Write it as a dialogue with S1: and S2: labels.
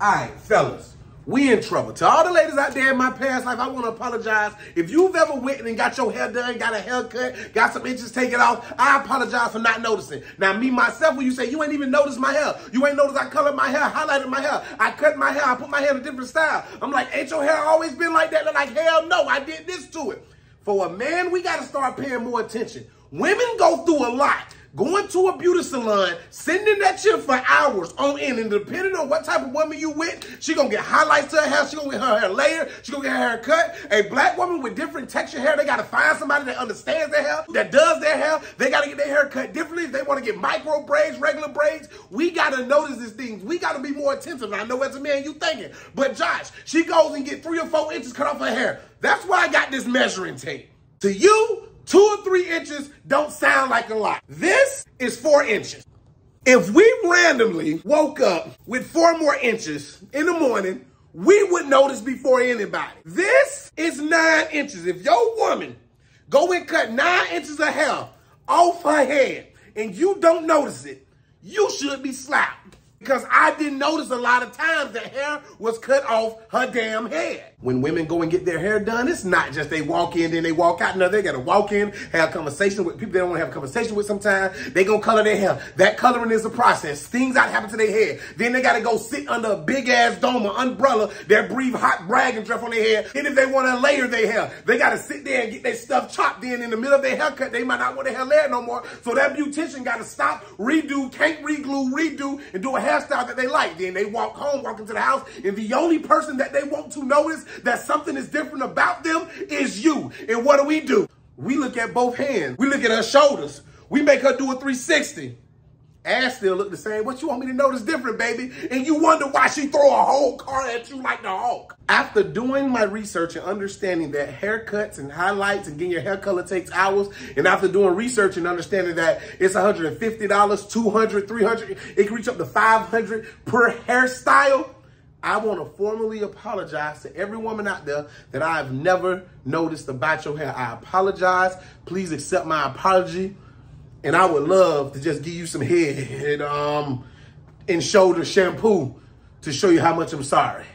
S1: All right, fellas, we in trouble. To all the ladies out there in my past life, I want to apologize. If you've ever went and got your hair done, got a haircut, got some inches taken off, I apologize for not noticing. Now, me, myself, when you say you ain't even noticed my hair, you ain't noticed I colored my hair, highlighted my hair, I cut my hair, I put my hair in a different style. I'm like, ain't your hair always been like that? They're like, hell no, I did this to it. For a man, we got to start paying more attention. Women go through a lot going to a beauty salon, sitting that shit for hours on end, and depending on what type of woman you with, she gonna get highlights to her hair, she gonna get her hair layered, she gonna get her hair cut. A black woman with different texture hair, they gotta find somebody that understands their hair, that does their hair. They gotta get their hair cut differently. If they wanna get micro braids, regular braids, we gotta notice these things. We gotta be more attentive. I know as a man you thinking, but Josh, she goes and get three or four inches cut off her hair. That's why I got this measuring tape. To you, Two or three inches don't sound like a lot. This is four inches. If we randomly woke up with four more inches in the morning, we would notice before anybody. This is nine inches. If your woman go and cut nine inches of hair off her head and you don't notice it, you should be slapped because I didn't notice a lot of times the hair was cut off her damn head. When women go and get their hair done, it's not just they walk in, then they walk out. No, they got to walk in, have a conversation with people they don't want to have a conversation with sometimes. They go color their hair. That coloring is a process. Things that happen to their hair. Then they got to go sit under a big ass dome or umbrella that breathe hot bragging stuff on their hair. And if they want to layer their hair, they got to sit there and get their stuff chopped in in the middle of their haircut. They might not want their hair layered no more. So that beautician got to stop, redo, can't reglue, redo, and do a hairstyle that they like. Then they walk home, walk into the house, and the only person that they want to notice that something is different about them is you. And what do we do? We look at both hands. We look at her shoulders. We make her do a 360. Ass still look the same. What you want me to notice different, baby? And you wonder why she throw a whole car at you like the Hulk. After doing my research and understanding that haircuts and highlights and getting your hair color takes hours, and after doing research and understanding that it's $150, $200, $300, it can reach up to 500 per hairstyle, I want to formally apologize to every woman out there that I've never noticed about your hair. I apologize. Please accept my apology. And I would love to just give you some head and, um, and shoulder shampoo to show you how much I'm sorry.